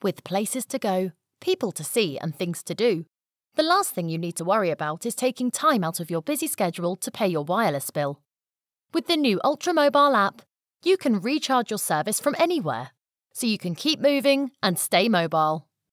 With places to go, people to see, and things to do, the last thing you need to worry about is taking time out of your busy schedule to pay your wireless bill. With the new Ultra Mobile app, you can recharge your service from anywhere, so you can keep moving and stay mobile.